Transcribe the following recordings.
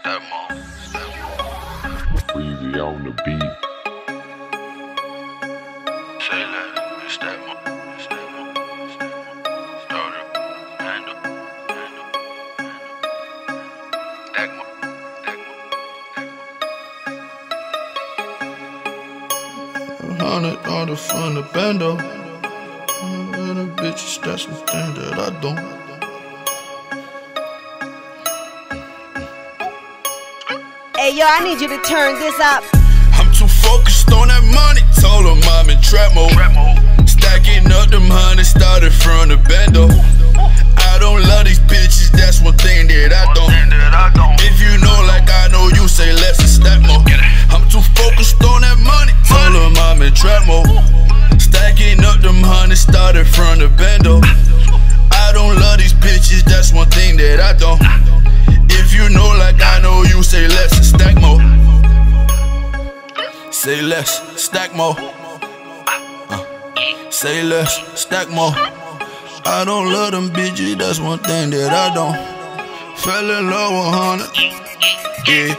Step. Breezy on the beat. Say that. Step on. Hundred dollar from the bando. Little bitch, that's the thing that I don't. Hey yo, I need you to turn this up. I'm too focused on that money. Told him I'm in trap mode. Trap. Stacking up them hundreds, started from the bando. I don't love these bitches, that's one thing that I don't. that I don't. If you know like I know, you say less and stack more. Get it. I'm too focused on that money. Told him I'm in trap mode. Stacking up them hundreds, started from the bando. I don't love these bitches, that's one thing that I don't. If you know like I know, you say less stack more. Say less, stack more. Uh, say less, stack more. I don't love them bitches, that's one thing that I don't. Fell in love with Hunter. Yeah.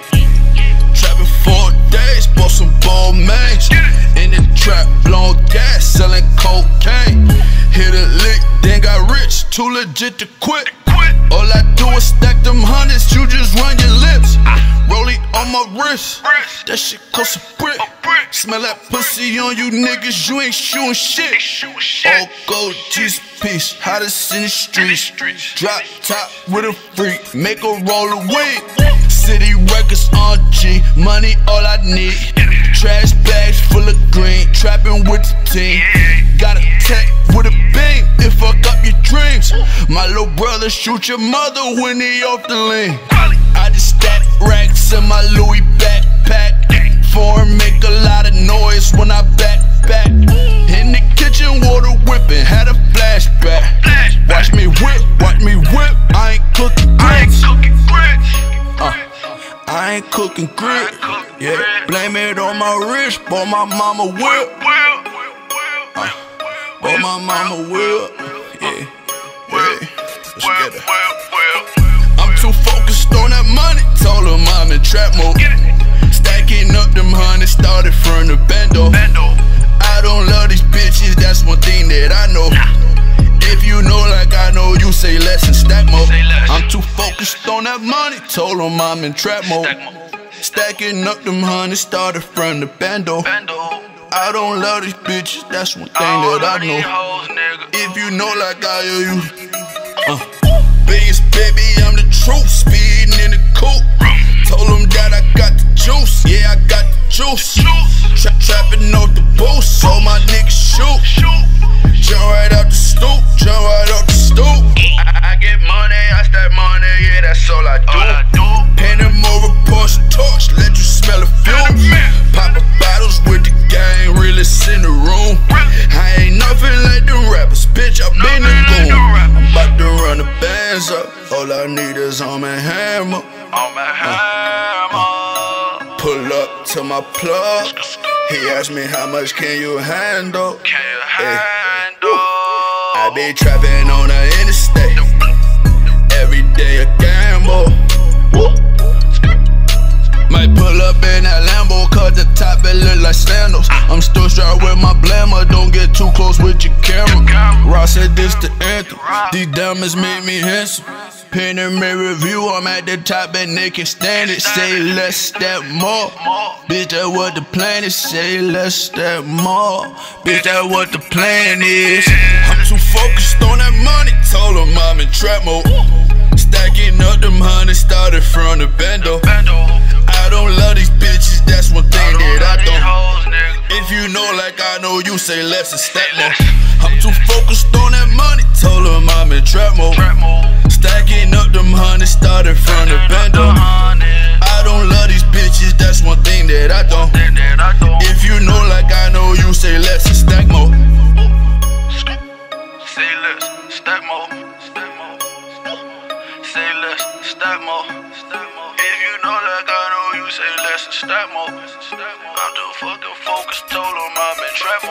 Trapping four days, bought some Balmains. In the trap, blowing gas, selling cocaine. Hit a lick, then got rich, too legit to quit. Wrist, that shit cost a brick. Smell that pussy on you niggas, you ain't shooting shit. All gold, Jesus piece, hottest in the streets. Drop top with a freak, make a roll of weed. City records on G, money all I need. Trash bags full of green, trapping with the team. Got a tech with a beam, it fuck up your dreams. My little brother shoot your mother when he off the lean. I just stack racks in my Louis cooking grit. Yeah, blame it on my wrist, but my mama. Will, will, will, will, my mama whip. Yeah, yeah. Let's get it. will, will. I'm too focused on that money. Told him I'm in trap mode. Say less and stack more. I'm too focused on that money. Told him I'm in trap mode. Mo. Stacking up them hundreds, started from the bando. Bando. I don't love these bitches, that's one thing that I know. If you know like I owe you. Uh, biggest baby, I'm the truth. Speeding in the coupe. Told them that I got the juice. Yeah, I got the juice. Up, all I need is arm and hammer. On my hammer. Pull up to my plug, he asked me how much can you handle. Can you Hey. handle? I be trapping on the interstate, every day a gamble. Might pull up in that Lambo, cut the top it look like sandals. I'm still strapped with my blammer, don't get too close with your camera. Said this the anthem, these diamonds make me handsome. Pen and mirror view, I'm at the top and they can stand it. Say less, step more. Bitch, that what the plan is. Say less, step more. Bitch, that what the plan is. I'm too focused on that money, told him I'm in trap mode. Stacking up them hundreds, started from the bando. I don't love these bitches, that's one thing that I don't. If you know like I know, you say less and stack more. I'm too focused on that money, told him I'm in trap mode. Stacking up them hundreds, started from the bando. I don't love these bitches, that's one thing that I don't. Then that I don't. If you know like I know, you say less and stack more. Say less, stack more. Stack more. Say less, stack more. Stack more. If you know like I know, you say less and stack more. I'm too fucking focused, told 'em I'm in trap mode.